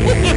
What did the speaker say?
away.